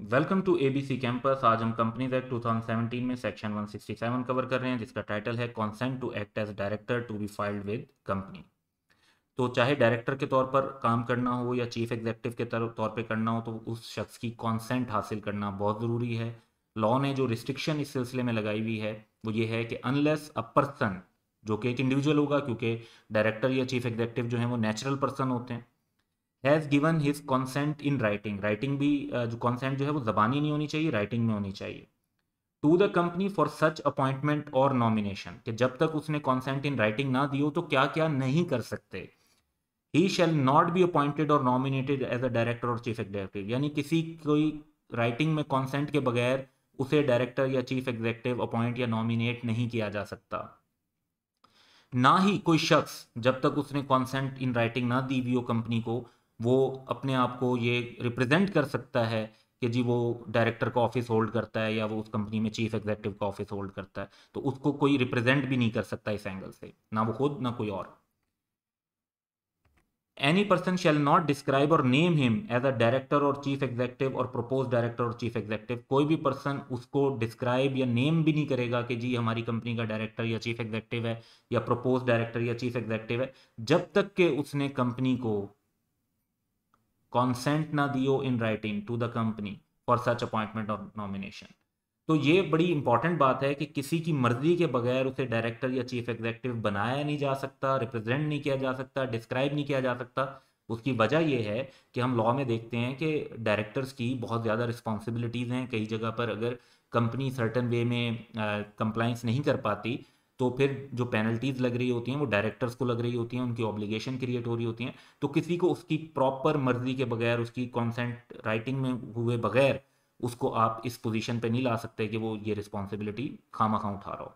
Welcome to ABC campus आज हम companies act 2017 में सेक्शन 167 कवर कर रहे हैं, जिसका टाइटल है consent to act as director to be filed with company तो चाहे डायरेक्टर के तौर पर काम करना हो या चीफ एग्जेक्टिव के तौर पर करना हो तो उस शख्स की कॉन्सेंट हासिल करना बहुत ज़रूरी है। लॉ ने जो रिस्ट्रिक्शन इस सिलसिले में लगाई हुई है, वो ये है कि अनलेस अ पर्सन जो कि एक इंडिविजुअल होगा, क्योंकि डायरेक्टर या चीफ एग्जेक्टिव जो है, वो नेचुरल पर्सन होते हैं। Has given his consent in writing writing भी जो कॉन्सेंट जो है, वो जबानी नहीं होनी चाहिए राइटिंग में होनी चाहिए। To the company for such appointment और नॉमिनेशन कि जब तक उसने कॉन्सेंट इन राइटिंग ना दी हो तो क्या क्या नहीं कर सकते। He shall not be appointed or nominated as a director or chief executive यानी किसी कोई राइटिंग में कॉन्सेंट के बगैर उसे डायरेक्टर या चीफ एग्जेक्टिव अपॉइंट या नॉमिनेट नहीं किया जा सकता। ना ही कोई शख्स, जब तक उसने कॉन्सेंट इन राइटिंग ना दी हुई हो कंपनी को वो अपने आप को ये रिप्रेजेंट कर सकता है कि जी वो डायरेक्टर का ऑफ़िस होल्ड करता है या वो उस कंपनी में चीफ एग्जेक्टिव का ऑफ़िस होल्ड करता है। तो उसको कोई रिप्रेजेंट भी नहीं कर सकता इस एंगल से, ना वो खुद, ना कोई और। Any person shall not describe or name him as a director or chief executive or propose director or chief executive कोई भी पर्सन उसको डिस्क्राइब या नेम भी नहीं करेगा कि जी हमारी कंपनी का डायरेक्टर या चीफ एग्जेक्टिव है या प्रपोज डायरेक्टर या चीफ एग्जेक्टिव है। जब तक कि उसने कंपनी को कॉन्सेंट ना दियो in writing to the company for such appointment or nomination तो ये बड़ी इंपॉर्टेंट बात है कि किसी की मर्ज़ी के बगैर उसे डायरेक्टर या चीफ एग्जेक्टिव बनाया नहीं जा सकता रिप्रेजेंट नहीं किया जा सकता डिस्क्राइब नहीं किया जा सकता। उसकी वजह यह है कि हम लॉ में देखते हैं कि डायरेक्टर्स की बहुत ज़्यादा रिस्पॉन्सिबिलिटीज़ हैं। कई जगह पर अगर कंपनी सर्टन वे में कंप्लाइंस नहीं कर पाती तो फिर जो पेनल्टीज़ लग रही होती हैं, वो डायरेक्टर्स को लग रही होती हैं, उनकी ऑब्लिगेशन क्रिएट हो रही होती हैं। तो किसी को उसकी प्रॉपर मर्ज़ी के बगैर, उसकी कॉन्सेंट राइटिंग में हुए बगैर, उसको आप इस पोजीशन पे नहीं ला सकते कि वो ये रिस्पॉन्सिबिलिटी खामा खा उठा रहा हो।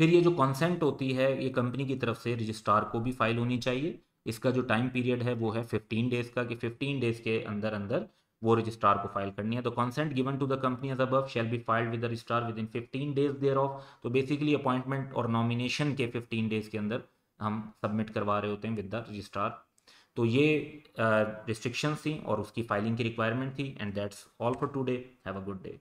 फिर ये जो कॉन्सेंट होती है, ये कंपनी की तरफ़ से रजिस्ट्रार को भी फ़ाइल होनी चाहिए। इसका जो टाइम पीरियड है, वो है फिफ्टीन डेज़ का, कि फिफ्टीन डेज़ के अंदर अंदर वो रजिस्ट्रार को फ़ाइल करनी है। तो consent given to the company as अब shall be filed with the registrar within fifteen days thereof तो बेसिकली अपॉइंटमेंट और नॉमिनेशन के फिफ्टीन डेज़ के अंदर हम सबमिट करवा रहे होते हैं विद द रजिस्ट्रार तो ये रिस्ट्रिक्शंस uh, थी और उसकी फाइलिंग की रिक्वायरमेंट थी। And that's all for today have a good day